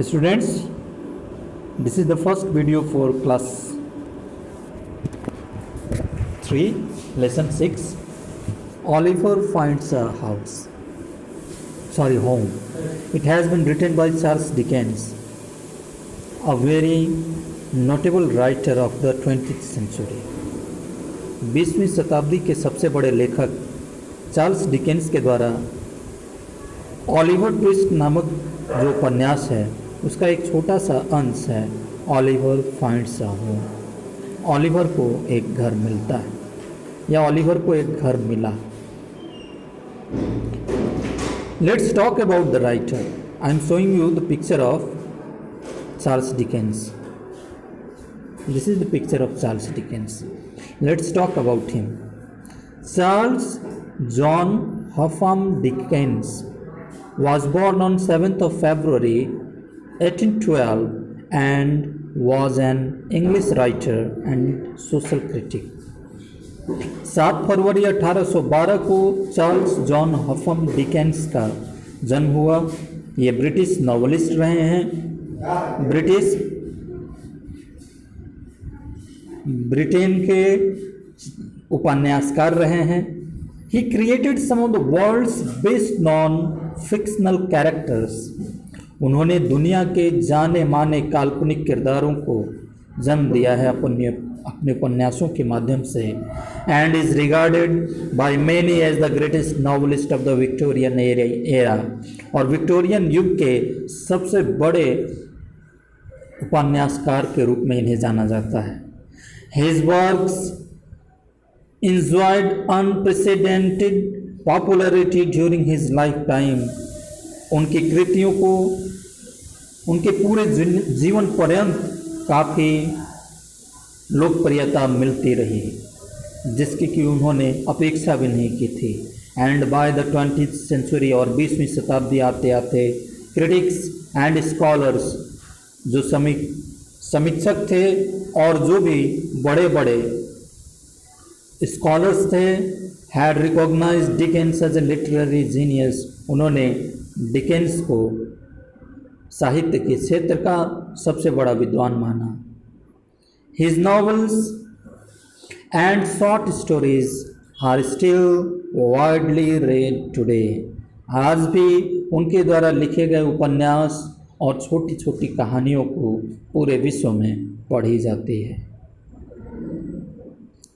Students, this is the first video for class 3, lesson 6. Oliver finds a house. Sorry, home. It has been written by Charles Dickens, a very notable writer of the 20th century. 20वीं शताब्दी के सबसे बड़े लेखक Charles Dickens के द्वारा Oliver Twist नामक जो उपन्यास है उसका एक छोटा सा अंश है Oliver finds a home. Oliver को एक घर मिलता है, या ऑलिवर को एक घर मिला। Let's talk about the writer I am showing you the picture of Charles Dickens this is the picture of Charles Dickens let's talk about him Charles John Huffam Dickens was born on seventh of February 1812 and was an english writer and social critic. सात फरवरी 1812 को Charles John Huffam Dickens का जन्म हुआ। ये British novelist रहे हैं। British Britain के उपन्यासकार रहे हैं। He created some of the world's best non fictional characters उन्होंने दुनिया के जाने माने काल्पनिक किरदारों को जन्म दिया है अपने अपने उपन्यासों के माध्यम से। And is regarded by many as the greatest novelist of the Victorian era और विक्टोरियन युग के सबसे बड़े उपन्यासकार के रूप में इन्हें जाना जाता है। His works enjoyed unprecedented popularity during his lifetime. उनकी कृतियों को, उनके पूरे जीवन पर्यंत काफ़ी लोकप्रियता मिलती रही, जिसकी कि उन्होंने अपेक्षा भी नहीं की थी। And by the twenty century और बीसवीं शताब्दी आते आते क्रिटिक्स एंड स्कॉलर्स जो समीक समीक्षक थे और जो भी बड़े बड़े स्कॉलर्स थे had recognize Dickens as a literary genius उन्होंने डिकेंस को साहित्य के क्षेत्र का सबसे बड़ा विद्वान माना। His novels and short stories are still widely read today आज भी उनके द्वारा लिखे गए उपन्यास और छोटी छोटी कहानियों को पूरे विश्व में पढ़ी जाती है।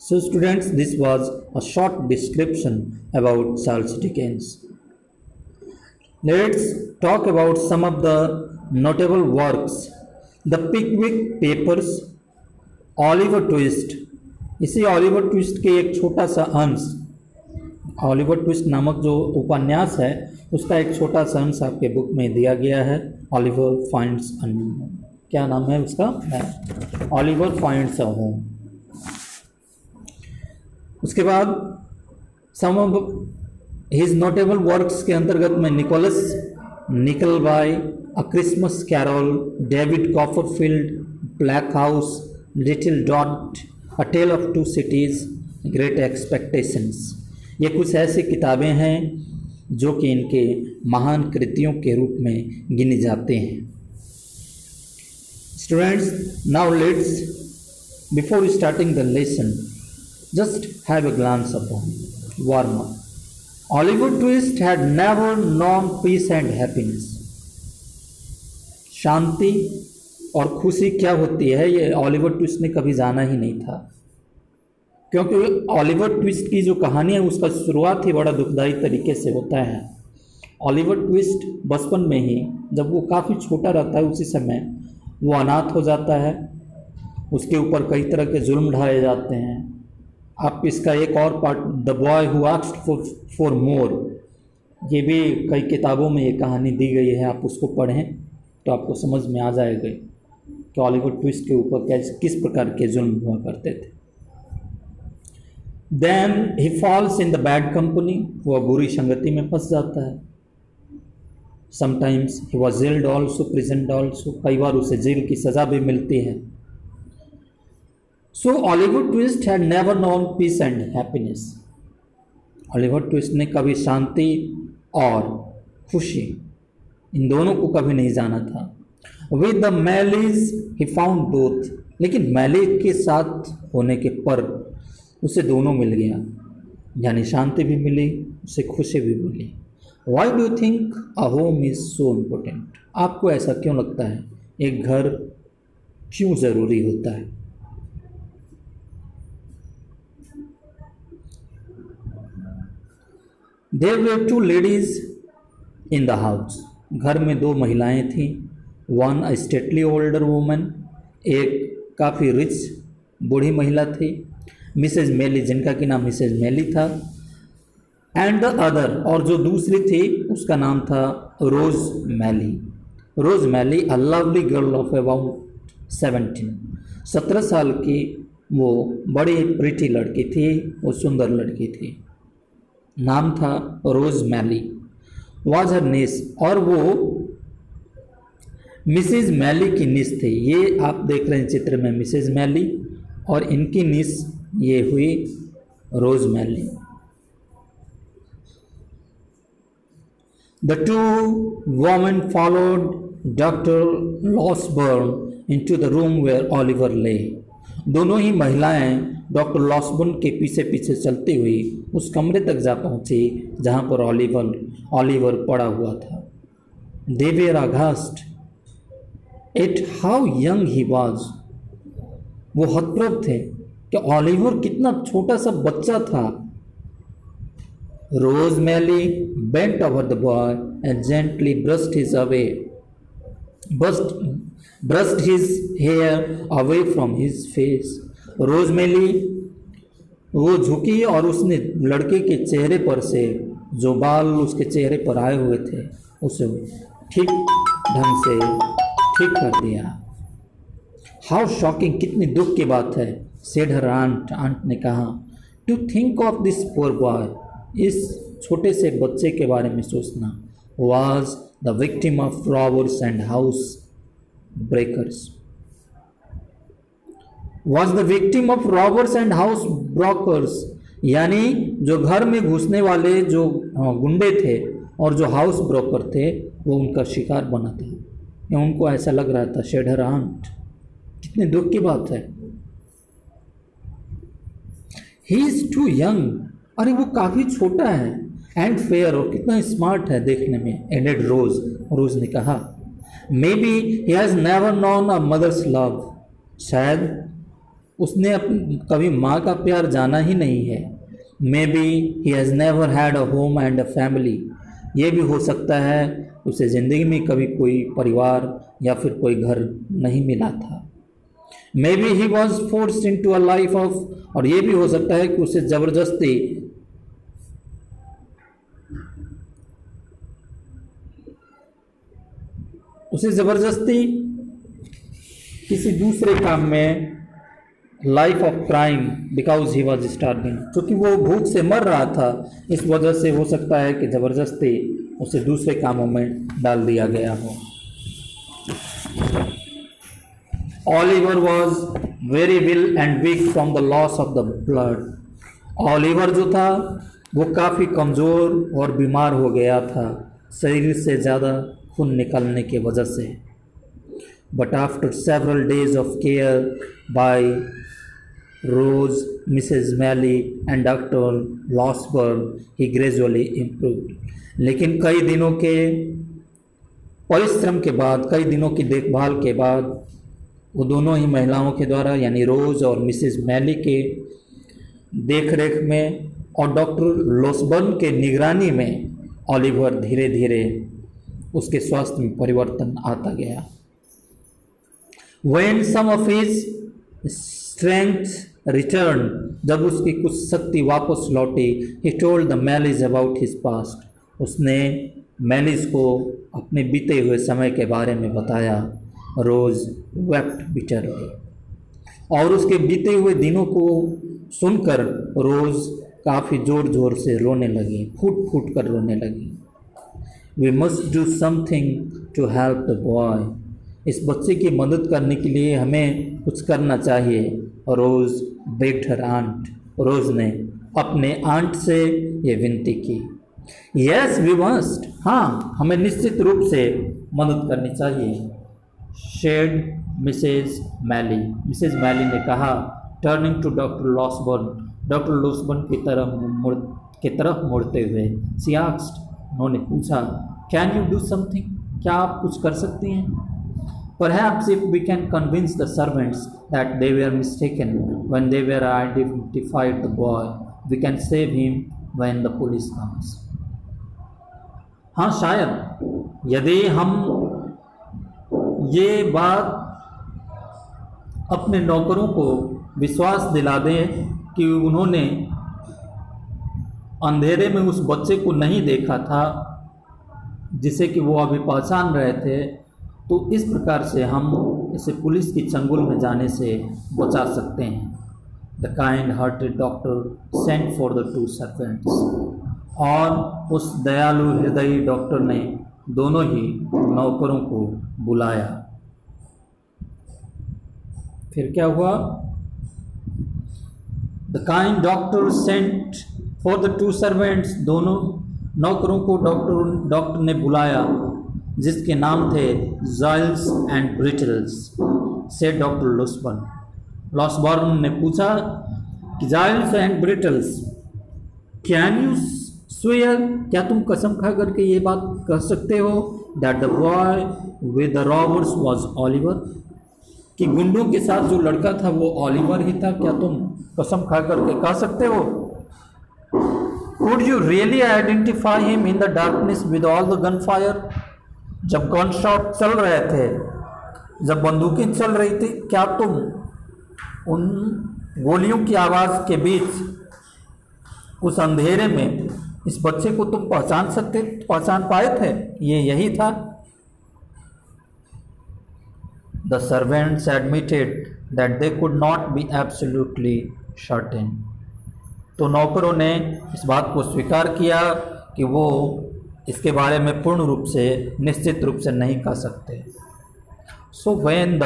So students this was a short description about Charles Dickens let's talk about some of the notable works the Pickwick Papers Oliver Twist इसी ऑलिवर ट्विस्ट के एक छोटा सा अंश। ऑलिवर ट्विस्ट नामक जो उपन्यास है, उसका एक छोटा सा अंश आपके बुक में दिया गया है ऑलिवर फाइंड्स क्या नाम है उसका? ऑलिवर फाइंड्स अ होम उसके बाद सम हिज नोटेबल वर्क्स के अंतर्गत में Nicholas Nickleby by a Christmas Carol David Copperfield Bleak House Little dot a Tale of Two Cities Great Expectations ये कुछ ऐसी किताबें हैं जो कि इनके महान कृतियों के रूप में गिने जाते हैं। Students now let's before starting the lesson just have a glance upon warm up Oliver Twist had never known peace and happiness शांति और खुशी क्या होती है, ये ऑलिवर ट्विस्ट ने कभी जाना ही नहीं था। क्योंकि ऑलिवर ट्विस्ट की जो कहानी है, उसका शुरुआत ही बड़ा दुखदाई तरीके से होता है। ऑलिवर ट्विस्ट बचपन में ही, जब वो काफ़ी छोटा रहता है, उसी समय वो अनाथ हो जाता है। उसके ऊपर कई तरह के जुल्म ढाए जाते हैं। आप इसका एक और part the boy who asked for more ये भी कई किताबों में ये कहानी दी गई है, आप उसको पढ़ें तो आपको समझ में आ जाएगा कि ऑलिवर ट्विस्ट के ऊपर कैसे, किस प्रकार के जुल्म हुआ करते थे। Then he falls in the bad company वह बुरी संगति में फंस जाता है। Sometimes he was jailed also present also कई बार उसे जेल की सज़ा भी मिलती है। So Oliver Twist had never known peace and happiness Oliver Twist ने कभी शांति और खुशी इन दोनों को कभी नहीं जाना था। With the Maylies he found both लेकिन मैलिज के साथ होने के पर उसे दोनों मिल गया। यानी शांति भी मिली, उसे खुशी भी मिली। Why do think a home is so important आपको ऐसा क्यों लगता है? एक घर क्यों ज़रूरी होता है? There were two ladies in the house घर में दो महिलाएँ थीं। One a stately older woman एक काफ़ी रिच बूढ़ी महिला थी। मिसेज मेली जिनका कि नाम मिसेज मेली था। एंड द अदर और जो दूसरी थी, उसका नाम था Rose Maylie Rose Maylie a lovely girl of about seventeen सत्रह साल की वो बड़ी प्रिटी लड़की थी, वो सुंदर लड़की थी। नाम था रोज मैली। वॉज़ हर निस और वो मिसेज मैली की निस थी। ये आप देख रहे हैं चित्र में मिसेज मैली और इनकी निस ये हुई Rose Maylie. The two women followed Doctor Losberne into the room where Oliver lay दोनों ही महिलाएँ डॉक्टर लॉसबर्न के पीछे पीछे चलते हुए उस कमरे तक जा पहुँची, जहाँ पर ऑलिवर ऑलिवर पड़ा हुआ था। They were aghast at how young he was. वो हतप्रभ थे कि ऑलिवर कितना छोटा सा बच्चा था। Rose Maylie bent over the boy and gently brushed his away bust brushed his hair away from his face Rose Maylie वो झुकी और उसने लड़के के चेहरे पर से, जो बाल उसके चेहरे पर आए हुए थे, उसे ठीक ढंग से ठीक कर दिया। हाउ शॉकिंग, कितनी दुख की बात है सेड हर आंट आंट ने कहा। To think of this poor boy इस छोटे से बच्चे के बारे में सोचना was the victim of robbers and house breakers was the victim of robbers and house brokers यानी जो घर में घुसने वाले जो गुंडे थे और जो हाउस ब्रोकर थे, वो उनका शिकार बना था। या उनको ऐसा लग रहा था शेडर आंट। कितने दुख की बात है। ही इज़ टू यंग अरे, वो काफ़ी छोटा है। एंड फेयर और कितना स्मार्ट है देखने में। एडेड रोज रोज ने कहा maybe he has never known a mother's love शायद उसने कभी माँ का प्यार जाना ही नहीं है। Maybe he has never had a home and a family ये भी हो सकता है उसे ज़िंदगी में कभी कोई परिवार या फिर कोई घर नहीं मिला था। Maybe he was force into a life of और ये भी हो सकता है कि उसे ज़बरदस्ती उसे ज़बरदस्ती किसी दूसरे काम में life of crime because he was starving क्योंकि वो भूख से मर रहा था, इस वजह से हो सकता है कि ज़बरदस्ती उसे दूसरे कामों में डाल दिया गया हो। Oliver was very ill and weak from the loss of the blood Oliver जो था, वो काफ़ी कमज़ोर और बीमार हो गया था, शरीर से ज़्यादा खून निकलने की वजह से। But after several days of care by Rose, Mrs. Malley and Dr. Losberg, he gradually improved. लेकिन कई दिनों के परिश्रम के बाद कई दिनों की देखभाल के बाद वो दोनों ही महिलाओं के द्वारा यानी रोज़ और मिसेस मैली के देख रेख में और डॉक्टर लोसबर्न के निगरानी में ऑलिवर धीरे धीरे उसके स्वास्थ्य में परिवर्तन आता गया when some of his strength return जब उसकी कुछ शक्ति वापस लौटी he told the Maylies about his past उसने मैलिज को अपने बीते हुए समय के बारे में बताया। रोज़ वेप्ट बिटरली और उसके बीते हुए दिनों को सुनकर रोज़ काफ़ी ज़ोर ज़ोर से रोने लगी फूट फूट कर रोने लगी। We must do something to help the boy इस बच्चे की मदद करने के लिए हमें कुछ करना चाहिए। रोज़ हर आंट, रोज़ ने अपने आंट से ये विनती की। यस वी मस्ट हाँ हमें निश्चित रूप से मदद करनी चाहिए। शेड मिसेज मैली मिसेज मैली ने कहा turning to Doctor Losberne Doctor Losberne की तरफ़ मुड़, की तरफ़ मुड़ते हुए सियाक्स्ट उन्होंने पूछा कैन यू डू समथिंग क्या आप कुछ कर सकती हैं? Perhaps if we can convince the servants that they were mistaken when they were identified the boy, we can save him when the police comes. हाँ शायद यदि हम ये बात अपने नौकरों को विश्वास दिला दें कि उन्होंने अंधेरे में उस बच्चे को नहीं देखा था जिसे कि वो अभी पहचान रहे थे तो इस प्रकार से हम इसे पुलिस की चंगुल में जाने से बचा सकते हैं। The kind hearted doctor sent for the two servants और उस दयालु हृदयी डॉक्टर ने दोनों ही नौकरों को बुलाया। फिर क्या हुआ? The kind doctor sent for the two servants दोनों नौकरों को डॉक्टर डॉक्टर ने बुलाया। जिसके नाम थे जाइल्स एंड ब्रिटल्स से डॉक्टर लॉसबर्न लॉसबर्न ने पूछा कि Giles and Brittles can you swear क्या तुम कसम खा करके ये बात कह सकते हो that the boy with the robbers was Oliver कि गुंडों के साथ जो लड़का था वो ऑलिवर ही था, क्या तुम कसम खा करके कह सकते हो? Could you really identify him in the darkness with all the gun fire जब गन शॉट चल रहे थे, जब बंदूकें चल रही थी, क्या तुम उन गोलियों की आवाज़ के बीच उस अंधेरे में इस बच्चे को तुम पहचान सकते, पहचान पाए थे? ये यही था। The servants admitted that they could not be absolutely certain तो नौकरों ने इस बात को स्वीकार किया कि वो इसके बारे में पूर्ण रूप से, निश्चित रूप से नहीं कह सकते। So when the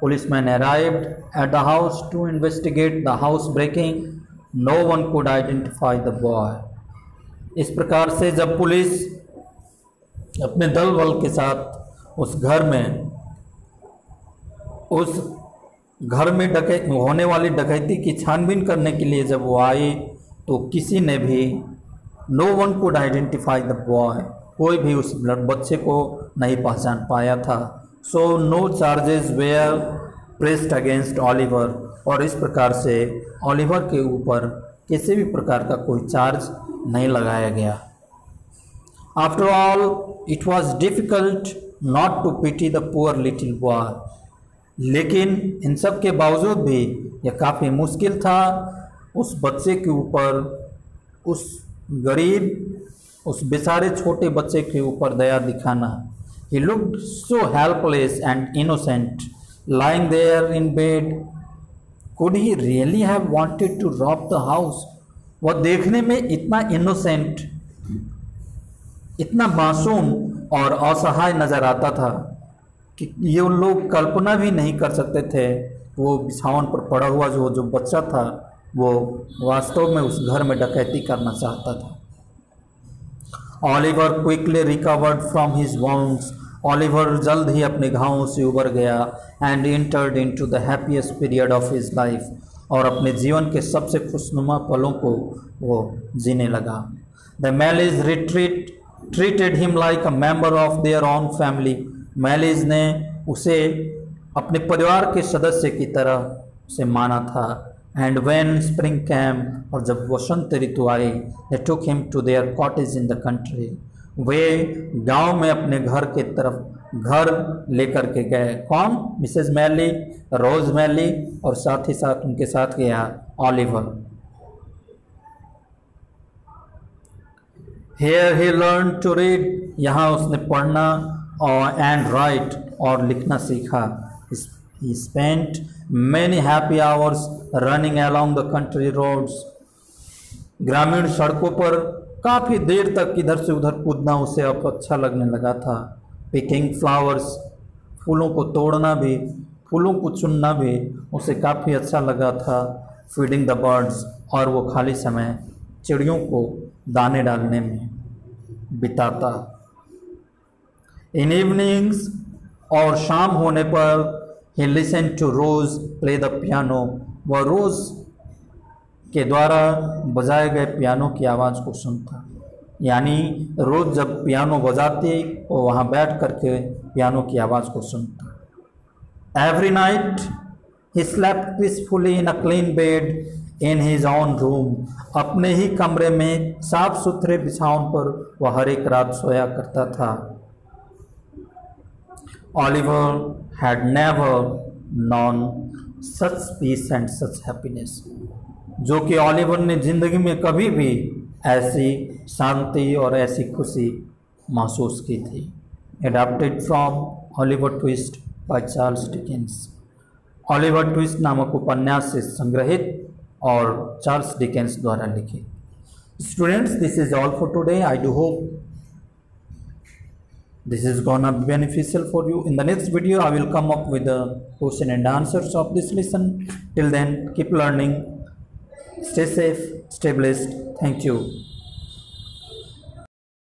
policeman arrived at the house to investigate the house breaking no one could identify the boy इस प्रकार से जब पुलिस अपने दल बल के साथ उस घर में, उस घर में डकै होने वाली डकैती की छानबीन करने के लिए जब वो आई तो किसी ने भी no one could identify the boy कोई भी उस बच्चे को नहीं पहचान पाया था। So no charges were pressed against Oliver और इस प्रकार से ऑलिवर के ऊपर किसी भी प्रकार का कोई चार्ज नहीं लगाया गया। After all it was difficult not to pity the poor little boy लेकिन इन सब के बावजूद भी यह काफ़ी मुश्किल था उस बच्चे के ऊपर, उस गरीब, उस बेचारे छोटे बच्चे के ऊपर दया दिखाना। He look so helpless and innocent lying there in bed could he really have wanted to rob the house वह देखने में इतना इनोसेंट इतना मासूम और असहाय नज़र आता था कि ये उन लोग कल्पना भी नहीं कर सकते थे। वो बिछावन पर पड़ा हुआ जो जो बच्चा था वो वास्तव में उस घर में डकैती करना चाहता था। Oliver quickly recovered from his wounds Oliver जल्द ही अपने घावों से उबर गया and entered into the happiest period of his life और अपने जीवन के सबसे खुशनुमा पलों को वो जीने लगा। The Maylies retreat treated him like a member of their own family Maylies ने उसे अपने परिवार के सदस्य की तरह से माना था। एंड वेन स्प्रिंग कैम्प और जब वसंत ऋतु आई they took him to their cottage in the country वे गाँव में अपने घर के तरफ़ घर लेकर के गए। कौन? मिसेज मैली, रोज मैली, और साथ ही साथ उनके साथ गया Oliver. Here he learn to read यहाँ उसने पढ़ना एंड राइट और लिखना सीखा। He spent many happy hours running along the country roads ग्रामीण सड़कों पर काफ़ी देर तक इधर से उधर कूदना उसे अब अच्छा लगने लगा था। पिकिंग फ्लावर्स फूलों को तोड़ना भी, फूलों को चुनना भी उसे काफ़ी अच्छा लगा था। फीडिंग द बर्ड्स और वो खाली समय चिड़ियों को दाने डालने में बिताता। इन इवनिंग्स और शाम होने पर he listen to Rose play the piano वह रोज के द्वारा बजाए गए पियानो की आवाज़ को सुनता। यानी रोज़ जब पियानो बजाते वो वहाँ बैठ करके पियानो की आवाज़ को सुनता। Every night he slept peacefully in a clean bed in his own room अपने ही कमरे में साफ़ सुथरे बिछावन पर वह हर एक रात सोया करता था। Oliver had never known such peace and such happiness जो कि ऑलिवर ने ज़िंदगी में कभी भी ऐसी शांति और ऐसी खुशी महसूस की थी। Adapted from Oliver Twist by Charles Dickens Oliver Twist नामक उपन्यास से संग्रहित और चार्ल्स डिकेंस द्वारा लिखित। Students this is all for today I do hope this is gonna be beneficial for you. In the next video i will come up with the question and answers of this lesson. Till then keep learning. Stay safe stay blessed. Thank you